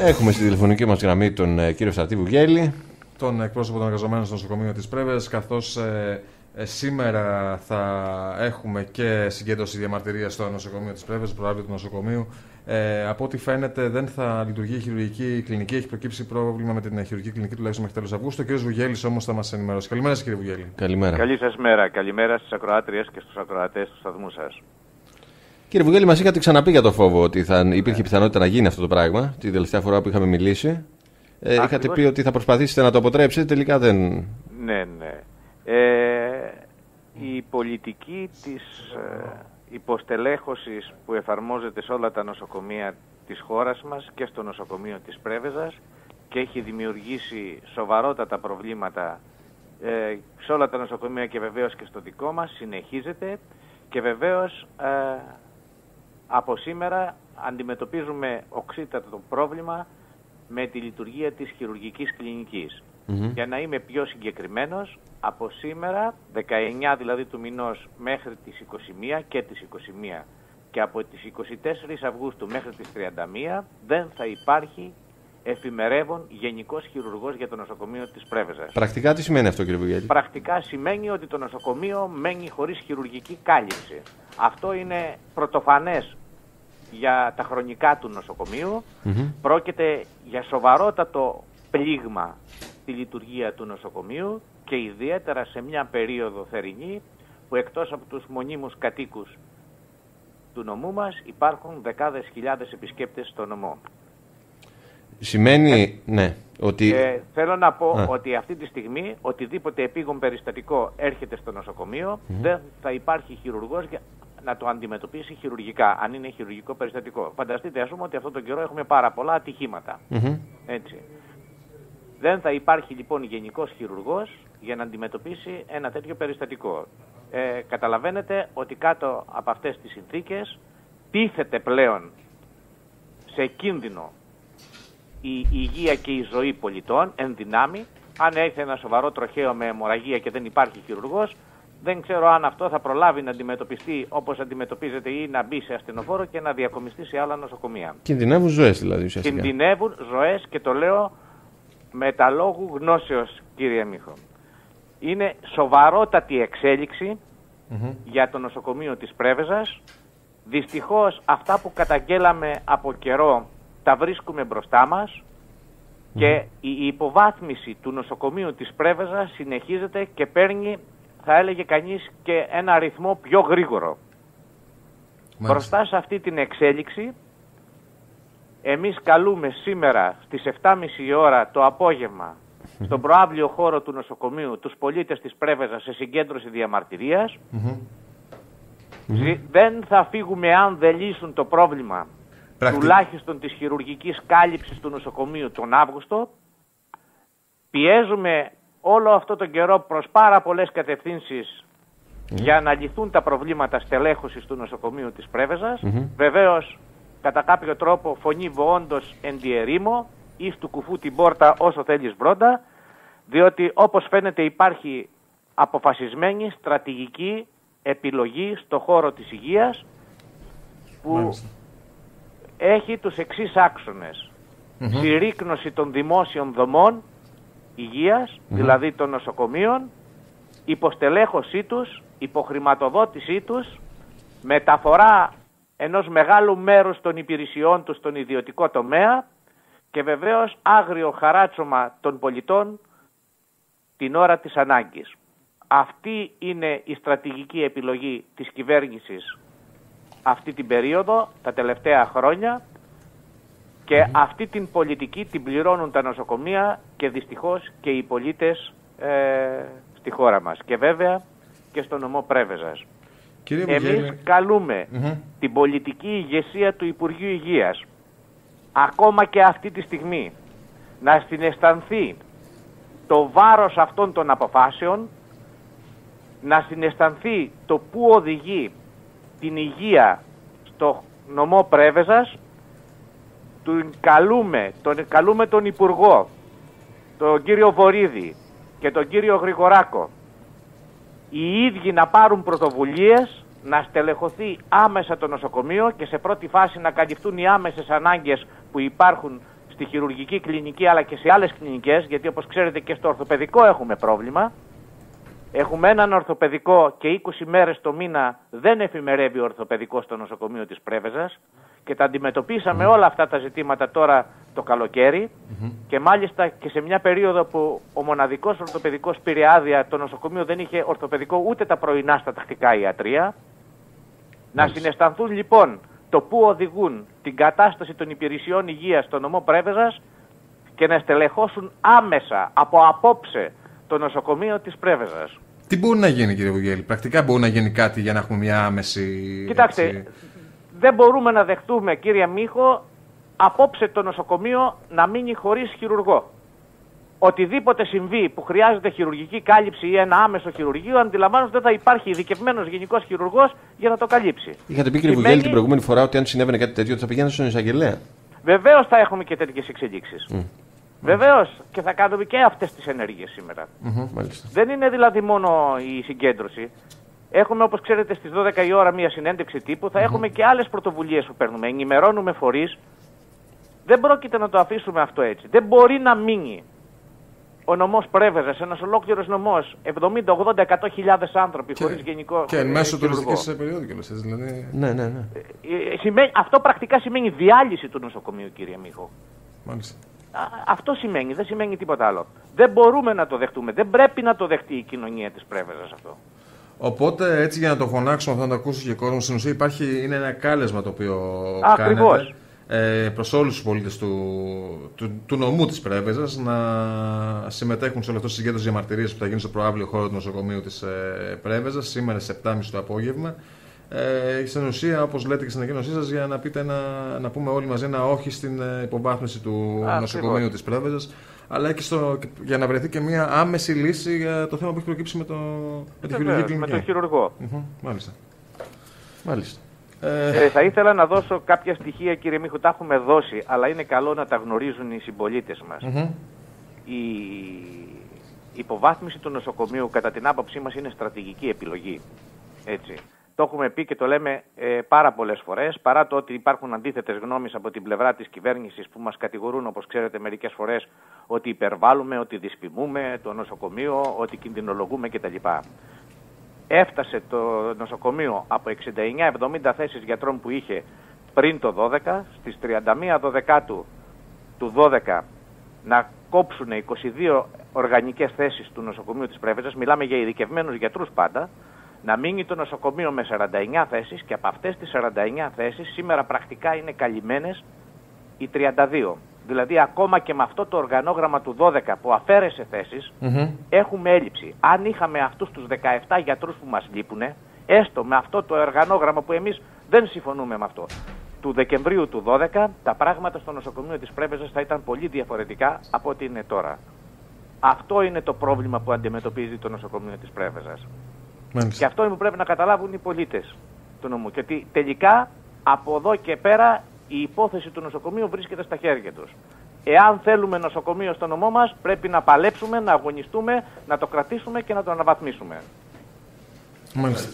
Έχουμε στη τηλεφωνική μας γραμμή τον ε, κύριο Στρατή Βουγγέλη, τον εκπρόσωπο των εργαζομένων στο νοσοκομείο της Πρέβες, καθώς ε, ε, σήμερα θα έχουμε και συγκέντρωση διαμαρτυρίας στο νοσοκομείο της Πρέβες, προάβλιο του νοσοκομείου. Ε, από ό,τι φαίνεται, δεν θα λειτουργεί η χειρουργική κλινική. Έχει προκύψει πρόβλημα με την χειρουργική κλινική τουλάχιστον μέχρι τέλος Αυγούστου. Ο κ. Βουγγέλης όμως θα μας ενημερώσει. Καλημέρα σα, κύριε Βουγγέλη. Καλημέρα. Καλή σας μέρα. Καλημέρα στις ακροάτριες και στους ακροατές του σταθμού σας. Κύριε Βουγγέλη, μας είχατε ξαναπεί για το φόβο ότι θα υπήρχε πιθανότητα να γίνει αυτό το πράγμα την τελευταία φορά που είχαμε μιλήσει. Ε, είχατε πει ότι θα προσπαθήσετε να το αποτρέψετε, τελικά δεν. Ναι, ναι. Ε, η πολιτική της ε, υποστελέχωσης που εφαρμόζεται σε όλα τα νοσοκομεία της χώρας μας και στο νοσοκομείο της Πρέβεζας και έχει δημιουργήσει σοβαρότατα προβλήματα ε, σε όλα τα νοσοκομεία και βεβαίως και στο δικό μας συνεχίζεται και βεβαίως ε, από σήμερα αντιμετωπίζουμε οξύτατο πρόβλημα με τη λειτουργία της χειρουργικής κλινικής. Για να είμαι πιο συγκεκριμένος, από σήμερα, 19 δηλαδή του μηνός μέχρι τις 21 και τις 21 και από τις 24 Αυγούστου μέχρι τις 31 δεν θα υπάρχει εφημερεύων γενικός χειρουργός για το νοσοκομείο της Πρέβεζας. Πρακτικά τι σημαίνει αυτό κύριε Βουγγέλη. Πρακτικά σημαίνει ότι το νοσοκομείο μένει χωρίς χειρουργική κάλυψη. Αυτό είναι πρωτοφανές για τα χρονικά του νοσοκομείου. Πρόκειται για σοβαρότατο πλήγμα στη λειτουργία του νοσοκομείου και ιδιαίτερα σε μια περίοδο θερινή που εκτός από τους μονίμους κατοίκους του νομού μας υπάρχουν δεκάδες χιλιάδες επισκέπτες στο νομό. Σημαίνει, ναι, ότι... Ε, θέλω να πω ότι αυτή τη στιγμή οτιδήποτε επίγον περιστατικό έρχεται στο νοσοκομείο δεν θα υπάρχει χειρουργός για να το αντιμετωπίσει χειρουργικά, αν είναι χειρουργικό περιστατικό. Φανταστείτε, ας πούμε, ότι αυτόν τον καιρό έχουμε πάρα πολλά ατυχήματα. Έτσι. Δεν θα υπάρχει λοιπόν γενικός χειρουργός για να αντιμετωπίσει ένα τέτοιο περιστατικό. Ε, καταλαβαίνετε ότι κάτω από αυτές τις συνθήκες τίθεται πλέον σε κίνδυνο η υγεία και η ζωή πολιτών εν δυνάμει. Αν έχει ένα σοβαρό τροχαίο με αιμορραγία και δεν υπάρχει χειρουργός, δεν ξέρω αν αυτό θα προλάβει να αντιμετωπιστεί όπως αντιμετωπίζεται ή να μπει σε ασθενοφόρο και να διακομιστεί σε άλλα νοσοκομεία. Κινδυνεύουν ζωές δηλαδή ουσιαστικά. Κινδυνεύουν ζωές και το λέω με τα λόγου γνώσεως κύριε Μίχο. Είναι σοβαρότατη εξέλιξη για το νοσοκομείο της Πρέβεζας. Δυστυχώς αυτά που καταγγέλαμε από καιρό τα βρίσκουμε μπροστά μας και η υποβάθμιση του νοσοκομείου της Πρέβεζας συνεχίζεται και παίρνει θα έλεγε κανείς και ένα ρυθμό πιο γρήγορο. Μπροστά σε αυτή την εξέλιξη εμείς καλούμε σήμερα στις 7.30 ώρα το απόγευμα στον προάβλιο χώρο του νοσοκομείου τους πολίτες της Πρέβεζας σε συγκέντρωση διαμαρτυρίας. Δεν θα φύγουμε αν δεν λύσουν το πρόβλημα τουλάχιστον της χειρουργικής κάλυψης του νοσοκομείου τον Αύγουστο. Πιέζουμε όλο αυτό τον καιρό προς πάρα πολλές κατευθύνσεις για να λυθούν τα προβλήματα στελέχωσης του νοσοκομείου της Πρέβεζας. Βεβαίως κατά κάποιο τρόπο φωνή βοόντος εν διερήμο ή του κουφού την πόρτα όσο θέλεις μπρόντα, διότι όπως φαίνεται υπάρχει αποφασισμένη στρατηγική επιλογή στο χώρο της υγείας που έχει τους εξής άξονες. Συρρήκνωση των δημόσιων δομών υγείας, δηλαδή των νοσοκομείων, υποστελέχωσή τους, υποχρηματοδότησή τους, μεταφορά ενός μεγάλου μέρους των υπηρεσιών τους στον ιδιωτικό τομέα και βεβαίως άγριο χαράτσωμα των πολιτών την ώρα της ανάγκης. Αυτή είναι η στρατηγική επιλογή της κυβέρνησης αυτή την περίοδο, τα τελευταία χρόνια και αυτή την πολιτική την πληρώνουν τα νοσοκομεία και δυστυχώς και οι πολίτες ε, στη χώρα μας. Και βέβαια και στο νομό Πρέβεζας. Εμείς καλούμε την πολιτική ηγεσία του Υπουργείου Υγείας ακόμα και αυτή τη στιγμή να συναισθανθεί το βάρος αυτών των αποφάσεων να συναισθανθεί το που οδηγεί την υγεία στο νομό Πρέβεζας τον καλούμε, τον καλούμε τον Υπουργό τον κύριο Βορύδη και τον κύριο Γρηγοράκο οι ίδιοι να πάρουν πρωτοβουλίες να στελεχωθεί άμεσα το νοσοκομείο και σε πρώτη φάση να καλυφθούν οι άμεσες ανάγκες που υπάρχουν στη χειρουργική κλινική αλλά και σε άλλες κλινικές, γιατί όπως ξέρετε και στο ορθοπαιδικό έχουμε πρόβλημα. Έχουμε έναν ορθοπαιδικό και 20 μέρες το μήνα δεν εφημερεύει ο ορθοπαιδικός στο νοσοκομείο της Πρέβεζας και τα αντιμετωπίσαμε όλα αυτά τα ζητήματα τώρα το καλοκαιρι και μάλιστα και σε μια περίοδο που ο μοναδικός ορθοπαιδικός πήρε άδεια το νοσοκομείο δεν είχε ορθοπαιδικό ούτε τα πρωινά στα τακτικά ιατρία. Να συναισθανθούν λοιπόν το πού οδηγούν την κατάσταση των υπηρεσιών υγείας στο νομό Πρέβεζας και να στελεχώσουν άμεσα από απόψε το νοσοκομείο της Πρέβεζας. Τι μπορεί να γίνει κύριε Βουγγέλη, πρακτικά μπορεί να γίνει κάτι για να έχουμε μια άμεση... Κοιτάξτε, δεν μπορούμε να δεχτούμε κύριε Μίχο απόψε το νοσοκομείο να μείνει χωρίς χειρουργό. Οτιδήποτε συμβεί που χρειάζεται χειρουργική κάλυψη ή ένα άμεσο χειρουργείο, αντιλαμβάνομαι ότι δεν θα υπάρχει ειδικευμένος γενικός χειρουργός για να το καλύψει. Είχατε πει κύριε Σημαίνει... Βουγγέλη την προηγούμενη φορά ότι αν συνέβαινε κάτι τέτοιο θα πηγαίνετε στον εισαγγελέα. Βεβαίως θα έχουμε και τέτοιες εξελίξεις. Mm. Βεβαίως και θα κάνουμε και αυτές τις ενέργειες σήμερα. δεν είναι δηλαδή μόνο η συγκέντρωση. Έχουμε, όπως ξέρετε, στις 12 η ώρα μία συνέντευξη τύπου. Θα έχουμε και άλλες πρωτοβουλίες που παίρνουμε. Ενημερώνουμε φορείς. Δεν πρόκειται να το αφήσουμε αυτό έτσι. Δεν μπορεί να μείνει ο νομός Πρέβεζα, ένας ολόκληρος νομός, 70, 80, 100 χιλιάδες άνθρωποι χωρίς γενικό. Και εν μέσω τουριστικής περίοδου κιόλας. Δηλαδή... Ναι, ναι, ναι. Ε, ε αυτό πρακτικά σημαίνει διάλυση του νοσοκομείου, κύριε Μίχο. Μάλιστα. αυτό σημαίνει, δεν σημαίνει τίποτα άλλο. Δεν μπορούμε να το δεχτούμε. Δεν πρέπει να το δεχτεί η κοινωνία της Πρέβεζα αυτό. Οπότε έτσι για να το φωνάξουμε αυτό να το ακούσει και ο κόσμο, στην ουσία υπάρχει, είναι ένα κάλεσμα το οποίο Ακριβώς. κάνετε ε, προς όλους τους πολίτες του, του, του νομού της Πρέβεζας να συμμετέχουν σε όλο αυτό το συγκέντρωση διαμαρτυρίες που θα γίνει στο προάβλιο χώρο του νοσοκομείου της ε, Πρέβεζας σήμερα στις 7.30 το απόγευμα. Ε, στην ουσία, όπως λέτε και στην ανακοίνωσή σας, για να, πείτε ένα, να πούμε όλοι μαζί ένα όχι στην ε, υποβάθμιση του Α, νοσοκομείου της Πρέβεζας αλλά και στο, για να βρεθεί και μια άμεση λύση για το θέμα που έχει προκύψει με, το, με τη χειρουργική κλινική. Με τον χειρουργό. μάλιστα. Μάλιστα. Ε... Ε, θα ήθελα να δώσω κάποια στοιχεία, κύριε Μίχου, τα έχουμε δώσει, αλλά είναι καλό να τα γνωρίζουν οι συμπολίτες μας. Η υποβάθμιση του νοσοκομείου, κατά την άποψή μας, είναι στρατηγική επιλογή. Έτσι. Το έχουμε πει και το λέμε ε, πάρα πολλές φορές, παρά το ότι υπάρχουν αντίθετες γνώμες από την πλευρά της κυβέρνησης που μας κατηγορούν, όπως ξέρετε, μερικές φορές ότι υπερβάλλουμε, ότι δυσπιμούμε το νοσοκομείο, ότι κινδυνολογούμε κτλ. Έφτασε το νοσοκομείο από 69-70 θέσεις γιατρών που είχε πριν το 12, στις 31 12 του 12 να κόψουν 22 οργανικές θέσεις του νοσοκομείου της Πρέβεζας, μιλάμε για ειδικευμένους γιατρούς πάντα, να μείνει το νοσοκομείο με 49 θέσεις και από αυτές τις 49 θέσεις σήμερα πρακτικά είναι καλυμμένες οι 32. Δηλαδή ακόμα και με αυτό το οργανόγραμμα του 12 που αφαίρεσε θέσεις έχουμε έλλειψη. Αν είχαμε αυτούς τους 17 γιατρούς που μας λείπουν, έστω με αυτό το οργανόγραμμα που εμείς δεν συμφωνούμε με αυτό, του Δεκεμβρίου του 12 τα πράγματα στο νοσοκομείο της Πρέβεζας θα ήταν πολύ διαφορετικά από ό,τι είναι τώρα. Αυτό είναι το πρόβλημα που αντιμετωπίζει το νοσοκομείο της Πρέβεζας. Και αυτό είναι που πρέπει να καταλάβουν οι πολίτες του νομού. Και ότι τελικά από εδώ και πέρα η υπόθεση του νοσοκομείου βρίσκεται στα χέρια τους. Εάν θέλουμε νοσοκομείο στο νομό μας, πρέπει να παλέψουμε, να αγωνιστούμε, να το κρατήσουμε και να το αναβαθμίσουμε. Μάλιστα.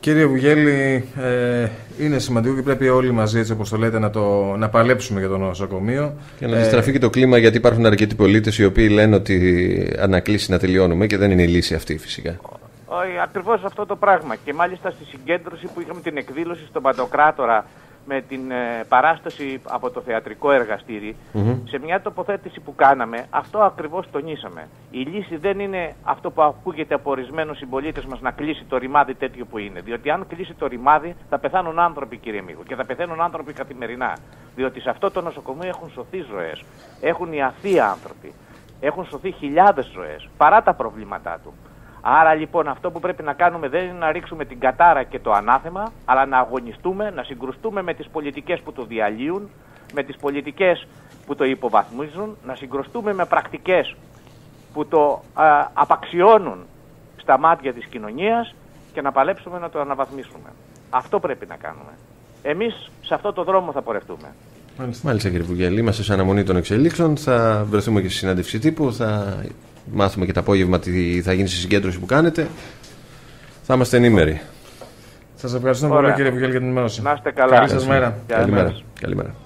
Κύριε Βουγέλη, ε, είναι σημαντικό και πρέπει όλοι μαζί, έτσι όπως το λέτε, να, το, να παλέψουμε για το νοσοκομείο. Και να αντιστραφεί ε, και το κλίμα, γιατί υπάρχουν αρκετοί πολίτες οι οποίοι λένε ότι ανακλείσει να τελειώνουμε και δεν είναι η λύση αυτή φυσικά. Ακριβώς αυτό το πράγμα. Και μάλιστα στη συγκέντρωση που είχαμε την εκδήλωση στον Παντοκράτορα με την ε, παράσταση από το θεατρικό σε μια τοποθέτηση που κάναμε, αυτό ακριβώς τονίσαμε. Η λύση δεν είναι αυτό που ακούγεται από ορισμένους συμπολίτες μας να κλείσει το ρημάδι τέτοιο που είναι. Διότι αν κλείσει το ρημάδι θα πεθάνουν άνθρωποι κύριε Μίγο και θα πεθαίνουν άνθρωποι καθημερινά. Διότι σε αυτό το νοσοκομείο έχουν σωθεί ζωές, έχουν ιαθεί άνθρωποι, έχουν σωθεί χιλιάδες ζωές παρά τα προβλήματά του. Άρα λοιπόν αυτό που πρέπει να κάνουμε δεν είναι να ρίξουμε την κατάρα και το ανάθεμα, αλλά να αγωνιστούμε, να συγκρουστούμε με τις πολιτικές που το διαλύουν, με τις πολιτικές που το υποβαθμίζουν, να συγκρουστούμε με πρακτικές που το α, απαξιώνουν στα μάτια της κοινωνίας και να παλέψουμε να το αναβαθμίσουμε. Αυτό πρέπει να κάνουμε. Εμείς σε αυτό το δρόμο θα πορευτούμε. Μάλιστα, Μάλιστα κύριε Βουγγέλη, είμαστε σε αναμονή των εξελίξεων. Θα βρεθούμε και στη συνάντηση τύπου. Θα μάθουμε και το απόγευμα τι θα γίνει στη συγκέντρωση που κάνετε. Θα είμαστε ενήμεροι. Σας ευχαριστώ πολύ κύριε Βουγγέλη για την ενημέρωση. Να είστε καλά. Καλή σας μέρα. Καλημέρα. Καλημέρα.